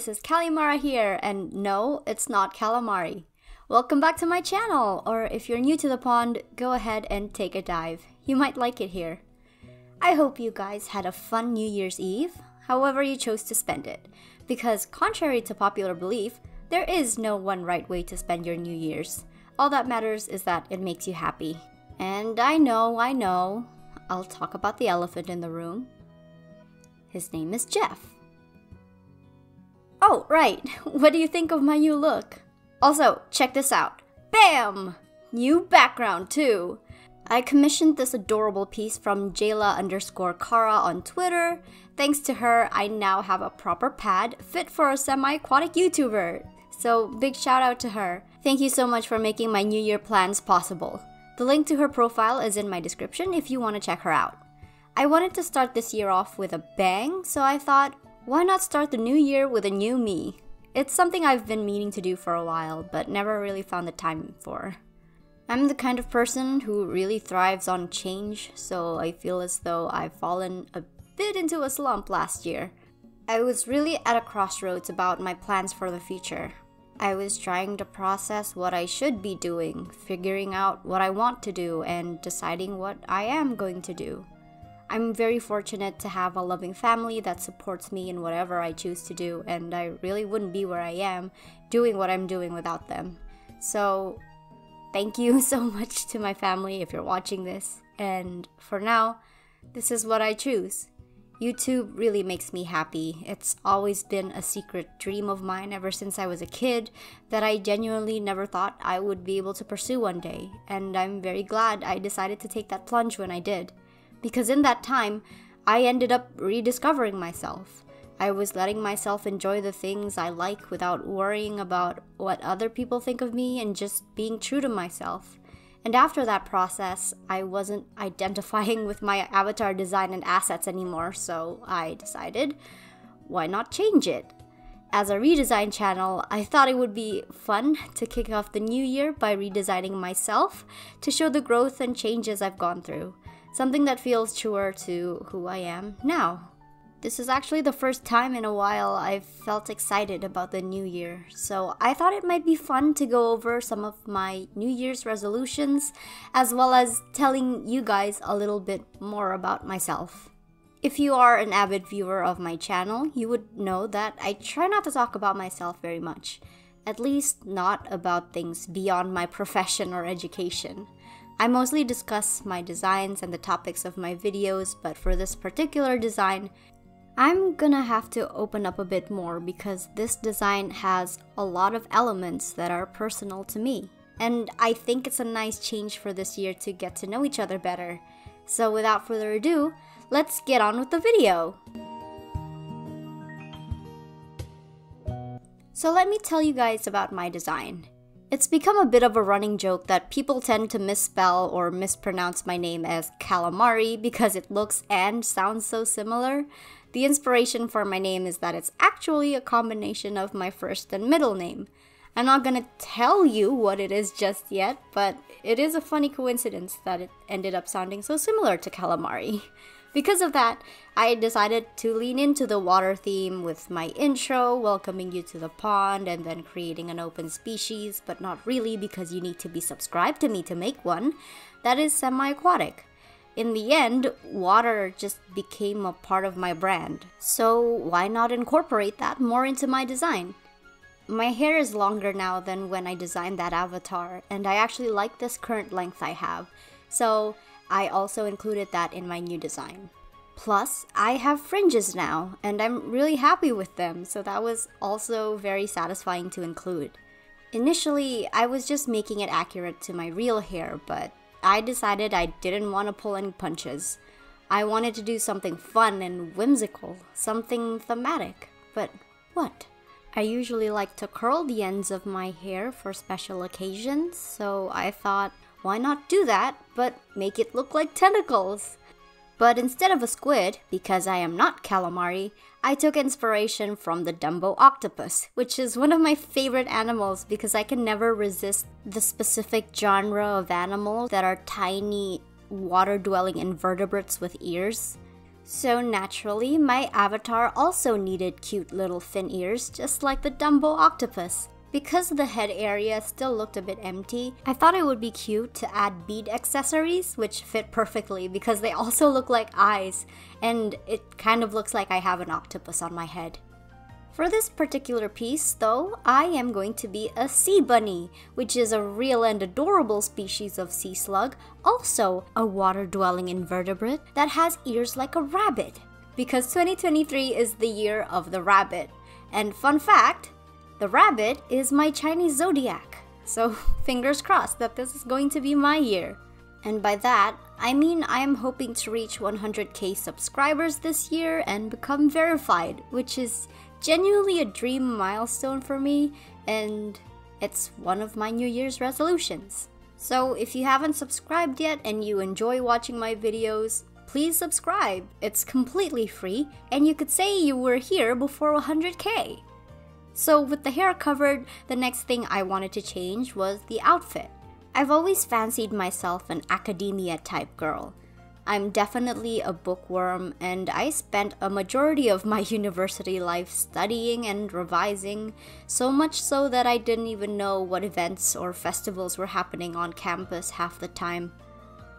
this is Callimara here, and no, it's not calamari. Welcome back to my channel, or if you're new to the pond, go ahead and take a dive. You might like it here. I hope you guys had a fun New Year's Eve, however you chose to spend it, because contrary to popular belief, there is no one right way to spend your New Year's. All that matters is that it makes you happy. And I know, I know, I'll talk about the elephant in the room. His name is Jeff. Oh, right. What do you think of my new look? Also, check this out. Bam! New background, too. I commissioned this adorable piece from Jayla underscore Cara on Twitter. Thanks to her, I now have a proper pad fit for a semi aquatic YouTuber. So, big shout out to her. Thank you so much for making my New Year plans possible. The link to her profile is in my description if you want to check her out. I wanted to start this year off with a bang, so I thought, why not start the new year with a new me? It's something I've been meaning to do for a while, but never really found the time for. I'm the kind of person who really thrives on change, so I feel as though I've fallen a bit into a slump last year. I was really at a crossroads about my plans for the future. I was trying to process what I should be doing, figuring out what I want to do, and deciding what I am going to do. I'm very fortunate to have a loving family that supports me in whatever I choose to do, and I really wouldn't be where I am doing what I'm doing without them. So, thank you so much to my family if you're watching this. And for now, this is what I choose. YouTube really makes me happy. It's always been a secret dream of mine ever since I was a kid that I genuinely never thought I would be able to pursue one day, and I'm very glad I decided to take that plunge when I did because in that time, I ended up rediscovering myself. I was letting myself enjoy the things I like without worrying about what other people think of me and just being true to myself. And after that process, I wasn't identifying with my avatar design and assets anymore, so I decided, why not change it? As a redesign channel, I thought it would be fun to kick off the new year by redesigning myself to show the growth and changes I've gone through something that feels truer to who I am now. This is actually the first time in a while I've felt excited about the new year, so I thought it might be fun to go over some of my New Year's resolutions, as well as telling you guys a little bit more about myself. If you are an avid viewer of my channel, you would know that I try not to talk about myself very much, at least not about things beyond my profession or education. I mostly discuss my designs and the topics of my videos, but for this particular design, I'm gonna have to open up a bit more because this design has a lot of elements that are personal to me. And I think it's a nice change for this year to get to know each other better. So without further ado, let's get on with the video! So let me tell you guys about my design. It's become a bit of a running joke that people tend to misspell or mispronounce my name as calamari because it looks and sounds so similar. The inspiration for my name is that it's actually a combination of my first and middle name. I'm not gonna tell you what it is just yet, but it is a funny coincidence that it ended up sounding so similar to calamari. Because of that, I decided to lean into the water theme with my intro, welcoming you to the pond, and then creating an open species, but not really because you need to be subscribed to me to make one, that is semi aquatic. In the end, water just became a part of my brand, so why not incorporate that more into my design? My hair is longer now than when I designed that avatar, and I actually like this current length I have, so I also included that in my new design. Plus, I have fringes now, and I'm really happy with them, so that was also very satisfying to include. Initially, I was just making it accurate to my real hair, but I decided I didn't want to pull any punches. I wanted to do something fun and whimsical, something thematic. But what? I usually like to curl the ends of my hair for special occasions, so I thought, why not do that, but make it look like tentacles? But instead of a squid, because I am not calamari, I took inspiration from the Dumbo octopus, which is one of my favorite animals because I can never resist the specific genre of animals that are tiny, water dwelling invertebrates with ears. So naturally, my avatar also needed cute little fin ears, just like the Dumbo octopus. Because the head area still looked a bit empty, I thought it would be cute to add bead accessories, which fit perfectly because they also look like eyes, and it kind of looks like I have an octopus on my head. For this particular piece, though, I am going to be a sea bunny, which is a real and adorable species of sea slug, also a water dwelling invertebrate that has ears like a rabbit. Because 2023 is the year of the rabbit. And fun fact, the rabbit is my Chinese zodiac. So fingers crossed that this is going to be my year. And by that, I mean I am hoping to reach 100k subscribers this year and become verified, which is genuinely a dream milestone for me, and it's one of my New Year's resolutions. So if you haven't subscribed yet and you enjoy watching my videos, please subscribe. It's completely free, and you could say you were here before 100k. So with the hair covered, the next thing I wanted to change was the outfit. I've always fancied myself an academia type girl. I'm definitely a bookworm, and I spent a majority of my university life studying and revising, so much so that I didn't even know what events or festivals were happening on campus half the time.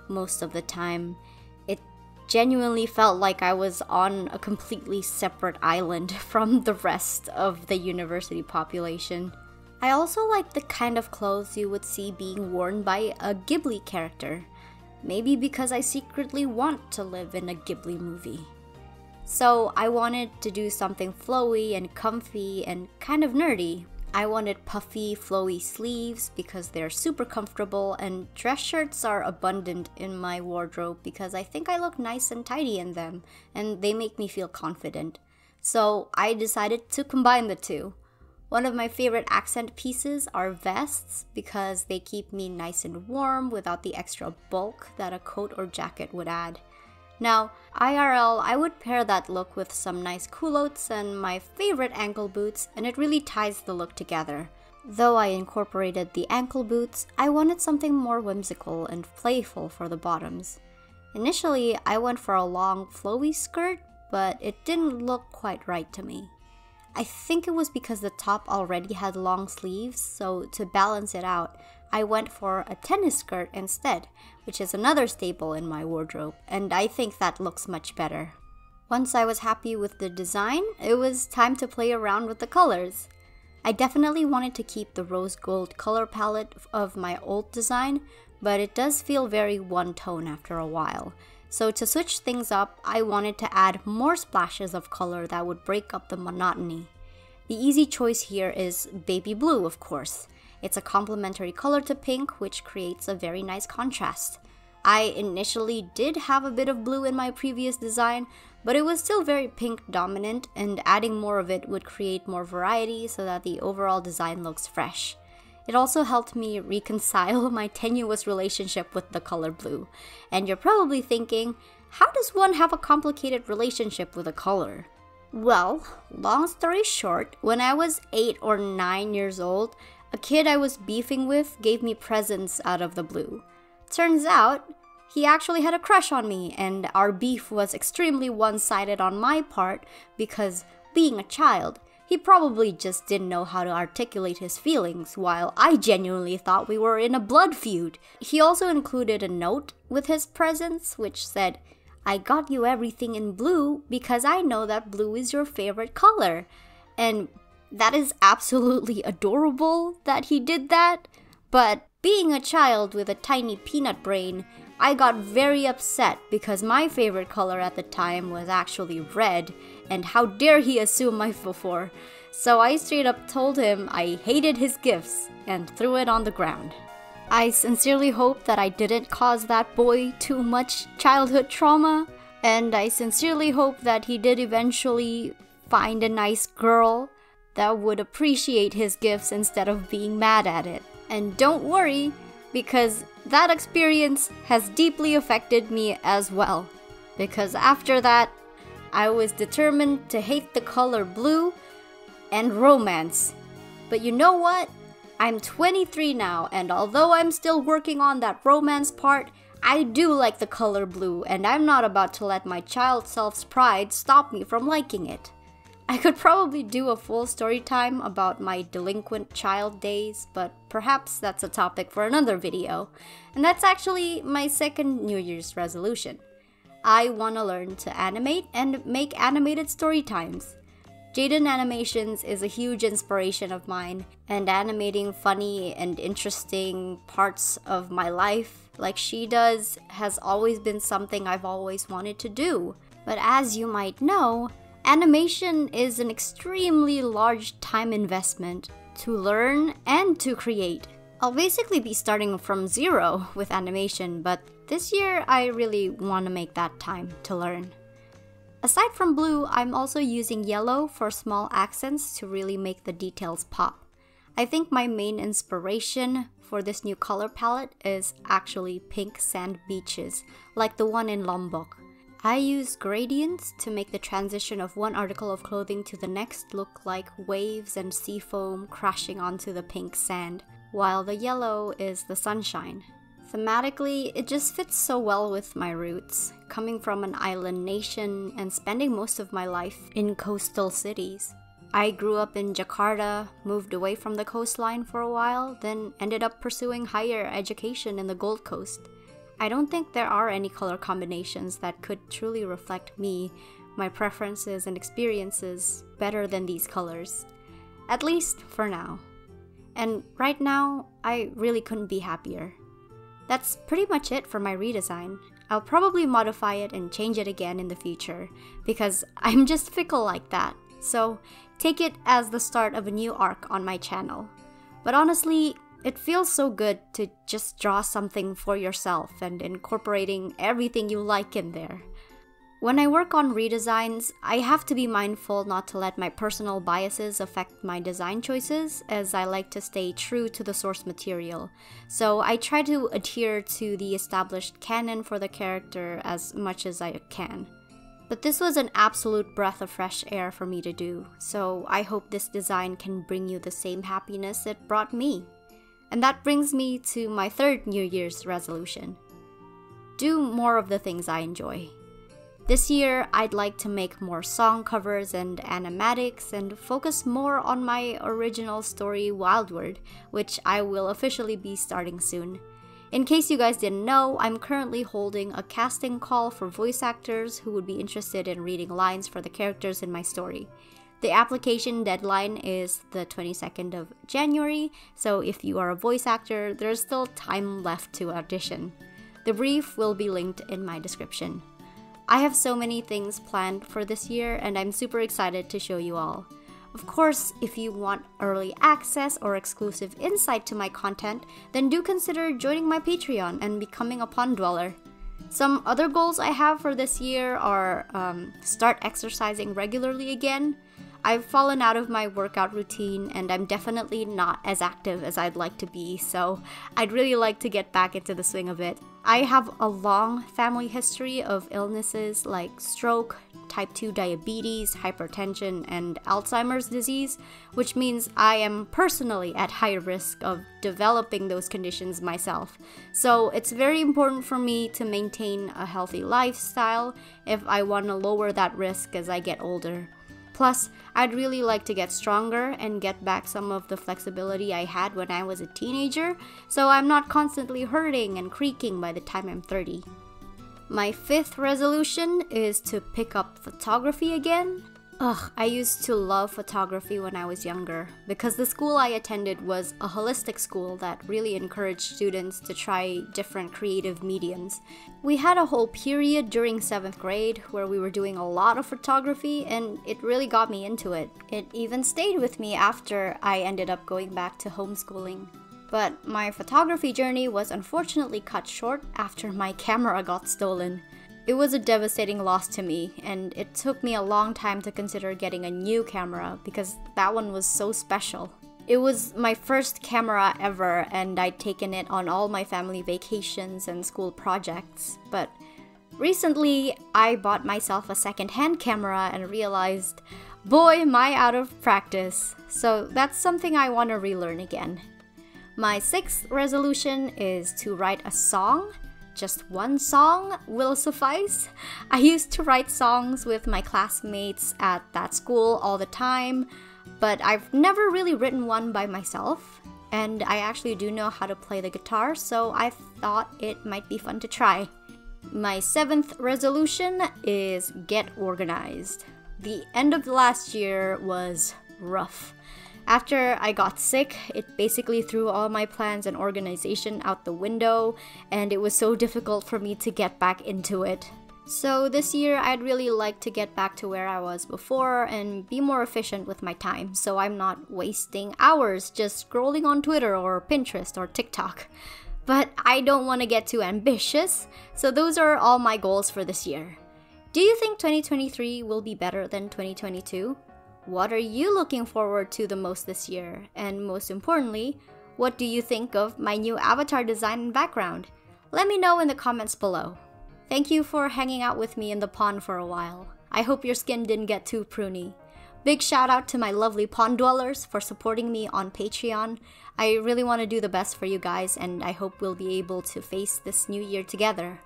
Most of the time genuinely felt like I was on a completely separate island from the rest of the university population. I also like the kind of clothes you would see being worn by a Ghibli character. Maybe because I secretly want to live in a Ghibli movie. So I wanted to do something flowy and comfy and kind of nerdy, I wanted puffy, flowy sleeves because they're super comfortable, and dress shirts are abundant in my wardrobe because I think I look nice and tidy in them, and they make me feel confident. So I decided to combine the two. One of my favorite accent pieces are vests because they keep me nice and warm without the extra bulk that a coat or jacket would add. Now, IRL, I would pair that look with some nice culottes and my favorite ankle boots, and it really ties the look together. Though I incorporated the ankle boots, I wanted something more whimsical and playful for the bottoms. Initially, I went for a long, flowy skirt, but it didn't look quite right to me. I think it was because the top already had long sleeves, so to balance it out, I went for a tennis skirt instead, which is another staple in my wardrobe, and I think that looks much better. Once I was happy with the design, it was time to play around with the colors. I definitely wanted to keep the rose gold color palette of my old design, but it does feel very one tone after a while. So to switch things up, I wanted to add more splashes of color that would break up the monotony. The easy choice here is baby blue, of course. It's a complementary color to pink, which creates a very nice contrast. I initially did have a bit of blue in my previous design, but it was still very pink dominant, and adding more of it would create more variety so that the overall design looks fresh. It also helped me reconcile my tenuous relationship with the color blue. And you're probably thinking, how does one have a complicated relationship with a color? Well, long story short, when I was 8 or 9 years old, a kid I was beefing with gave me presents out of the blue. Turns out, he actually had a crush on me, and our beef was extremely one sided on my part because, being a child, he probably just didn't know how to articulate his feelings, while I genuinely thought we were in a blood feud. He also included a note with his presents, which said, I got you everything in blue because I know that blue is your favorite color. And that is absolutely adorable that he did that, but being a child with a tiny peanut brain, I got very upset because my favorite color at the time was actually red, and how dare he assume my for? So I straight up told him I hated his gifts and threw it on the ground. I sincerely hope that I didn't cause that boy too much childhood trauma, and I sincerely hope that he did eventually find a nice girl that would appreciate his gifts instead of being mad at it. And don't worry, because that experience has deeply affected me as well. Because after that, I was determined to hate the color blue and romance. But you know what? I'm 23 now, and although I'm still working on that romance part, I do like the color blue, and I'm not about to let my child self's pride stop me from liking it. I could probably do a full story time about my delinquent child days, but perhaps that's a topic for another video. And that's actually my second New Year's resolution. I want to learn to animate and make animated story times. Jaden Animations is a huge inspiration of mine, and animating funny and interesting parts of my life like she does has always been something I've always wanted to do. But as you might know, Animation is an extremely large time investment to learn and to create. I'll basically be starting from zero with animation, but this year I really want to make that time to learn. Aside from blue, I'm also using yellow for small accents to really make the details pop. I think my main inspiration for this new color palette is actually pink sand beaches, like the one in Lombok. I use gradients to make the transition of one article of clothing to the next look like waves and sea foam crashing onto the pink sand, while the yellow is the sunshine. Thematically, it just fits so well with my roots, coming from an island nation and spending most of my life in coastal cities. I grew up in Jakarta, moved away from the coastline for a while, then ended up pursuing higher education in the Gold Coast. I don't think there are any color combinations that could truly reflect me, my preferences, and experiences better than these colors. At least for now. And right now, I really couldn't be happier. That's pretty much it for my redesign. I'll probably modify it and change it again in the future, because I'm just fickle like that. So take it as the start of a new arc on my channel. But honestly, it feels so good to just draw something for yourself and incorporating everything you like in there. When I work on redesigns, I have to be mindful not to let my personal biases affect my design choices, as I like to stay true to the source material. So I try to adhere to the established canon for the character as much as I can. But this was an absolute breath of fresh air for me to do, so I hope this design can bring you the same happiness it brought me. And that brings me to my third New Year's resolution do more of the things I enjoy. This year, I'd like to make more song covers and animatics and focus more on my original story Wildward, which I will officially be starting soon. In case you guys didn't know, I'm currently holding a casting call for voice actors who would be interested in reading lines for the characters in my story. The application deadline is the 22nd of January, so if you are a voice actor, there's still time left to audition. The brief will be linked in my description. I have so many things planned for this year, and I'm super excited to show you all. Of course, if you want early access or exclusive insight to my content, then do consider joining my Patreon and becoming a pond dweller. Some other goals I have for this year are um, start exercising regularly again, I've fallen out of my workout routine and I'm definitely not as active as I'd like to be, so I'd really like to get back into the swing of it. I have a long family history of illnesses like stroke, type 2 diabetes, hypertension, and Alzheimer's disease, which means I am personally at high risk of developing those conditions myself. So it's very important for me to maintain a healthy lifestyle if I want to lower that risk as I get older. Plus, I'd really like to get stronger and get back some of the flexibility I had when I was a teenager, so I'm not constantly hurting and creaking by the time I'm 30. My fifth resolution is to pick up photography again Ugh, I used to love photography when I was younger because the school I attended was a holistic school that really encouraged students to try different creative mediums. We had a whole period during 7th grade where we were doing a lot of photography and it really got me into it. It even stayed with me after I ended up going back to homeschooling. But my photography journey was unfortunately cut short after my camera got stolen. It was a devastating loss to me, and it took me a long time to consider getting a new camera because that one was so special. It was my first camera ever, and I'd taken it on all my family vacations and school projects. But recently, I bought myself a second-hand camera and realized, boy, am I out of practice. So that's something I want to relearn again. My sixth resolution is to write a song just one song will suffice. I used to write songs with my classmates at that school all the time, but I've never really written one by myself. And I actually do know how to play the guitar, so I thought it might be fun to try. My seventh resolution is get organized. The end of last year was rough. After I got sick, it basically threw all my plans and organization out the window, and it was so difficult for me to get back into it. So this year, I'd really like to get back to where I was before and be more efficient with my time so I'm not wasting hours just scrolling on Twitter or Pinterest or TikTok. But I don't want to get too ambitious, so those are all my goals for this year. Do you think 2023 will be better than 2022? What are you looking forward to the most this year? And most importantly, what do you think of my new avatar design and background? Let me know in the comments below. Thank you for hanging out with me in the pond for a while. I hope your skin didn't get too pruny. Big shout out to my lovely pond dwellers for supporting me on Patreon. I really want to do the best for you guys, and I hope we'll be able to face this new year together.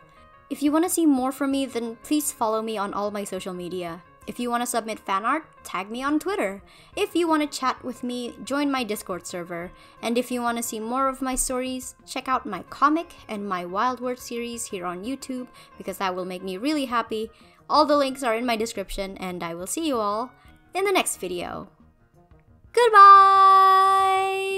If you want to see more from me, then please follow me on all my social media. If you want to submit fan art, tag me on Twitter. If you want to chat with me, join my Discord server. And if you want to see more of my stories, check out my comic and my Wildward series here on YouTube because that will make me really happy. All the links are in my description, and I will see you all in the next video. Goodbye!